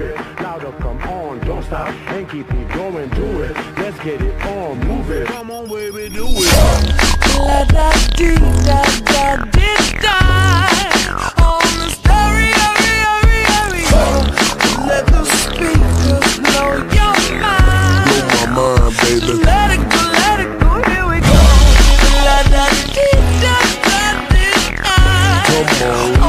it. Louder, come on, don't stop, and keep it going, do it. Let's get it on, move it. Come on, baby, do it. La da dee da da this time On the stereo. Let the speakers know your mind. Blow my mind, baby. Let it go, let it go. Here we go. La da dee da da. Come on.